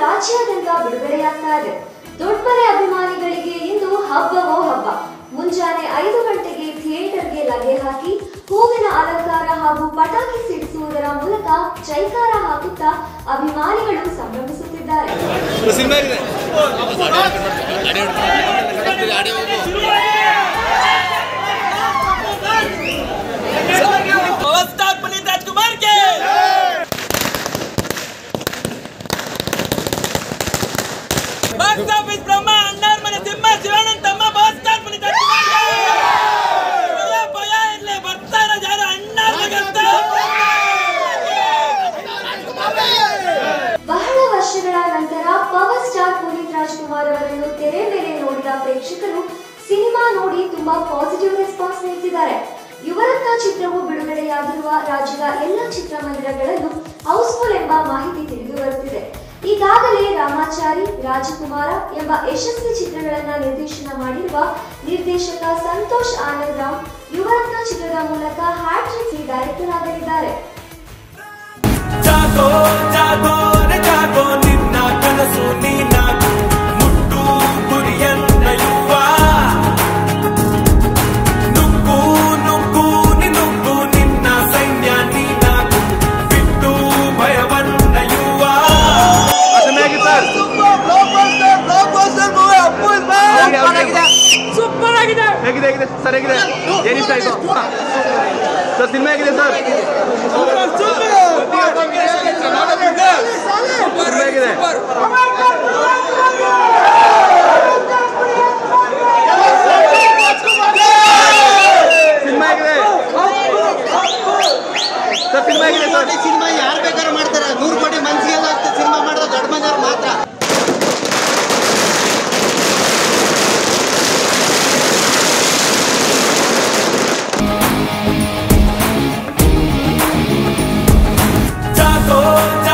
ರಾಜ್ಯಾದ್ಯಂತ ಬಿಡುಗಡೆಯಾಗ್ತಾ ಇದೆ ದೊಡ್ಡಬಲೆ ಅಭಿಮಾನಿಗಳಿಗೆ ಇಂದು ಹಬ್ಬವೋ ಹಬ್ಬ ಮುಂಜಾನೆ ಐದು ಗಂಟೆಗೆ ಥಿಯೇಟರ್ಗೆ ಲಗೆ ಹಾಕಿ ಹೂವಿನ ಅಲಂಕಾರ ಹಾಗೂ ಪಟಾಕಿ ಸಿಡಿಸುವುದರ ಮೂಲಕ ಜೈಕಾರ ಹಾಕುತ್ತಾ ಅಭಿಮಾನಿಗಳು ಸಂಭ್ರಮಿಸುತ್ತಿದ್ದಾರೆ ಬಾಕ್ಸ್ ಆಫೀಸ್ ಬ್ರಹ್ಮ ಅಣ್ಣಾರ್ ಮನೆ ಸಿಂಹ ಶಿವಾನಂದ ಯಾರು? ಅಣ್ಣಾರ್ ಮಗಂತ ಬಹಳ ವರ್ಷಗಳ ನಂತರ ಪವರ್ ಸ್ಟಾರ್ ಪುನೀತ್ ರಾಜ್ಕುಮಾರ್ ಅವರನ್ನು ತೆರೆ ಮೇಲೆ ನೋಡಿದ ಪ್ರೇಕ್ಷಕರು ಸಿನಿಮಾ ನೋಡಿ ತುಂಬಾ ಪಾಸಿಟಿವ್ ರೆಸ್ಪಾನ್ಸ್ ನೀಡ್ತಿದ್ದಾರೆ. ಯುವರತ್ನ ಚಿತ್ರವು ಬಿಡುಗಡೆಯಾಗಿರುವ ರಾಜ್ಯದ ಎಲ್ಲ ಚಿತ್ರಮಂದಿರಗಳಲ್ಲೂ ಹೌಸ್ಫುಲ್ ಎಂಬ ಮಾಹಿತಿ ತಿಳಿದು ಬರುತ್ತಿದೆ. ಈಗಾಗಲೇ ರಾಮಾಚಾರಿ ರಾಜಕುಮಾರ ಎಂಬ ಯಶಸ್ವಿ ಚಿತ್ರಗಳನ್ನ ನಿರ್ದೇಶನ ಮಾಡಿರುವ ನಿರ್ದೇಶಕ ಸಂತೋಷ್ ಆನಂದ್ ರಾಮ್ ಯುವರತ್ನ ಚಿತ್ರದ ಮೂಲಕ ಹ್ಯಾಟ್ರಿಕ್ ಡೈರೆಕ್ಟರ್ ಆಗಲಿದ್ದಾರೆ ಹೇಗಿದೆ ಸರ್ ಹೇಗಿದೆ ಏನು ಇಷ್ಟ ಆಯ್ತು? ಸರ್, ಸಿನಿಮಾ ಹೇಗಿದೆ ಸರ್? ಹೇಗಿದೆ? ಸಿನಿಮಾ ಸರ್, ಸಿನಿಮಾ ಯಾರು ಬೇಕಾದ್ರೂ ಮಾಡ್ತಾರೆ. ನೂರು ಕೋಟಿ ಮನ್ಸಿಗೆಲ್ಲ ಸಿನಿಮಾ ಮಾಡೋದು ದೊಡ್ಡ ಮನೆಯವ್ರು ಮಾತ್ರ. takota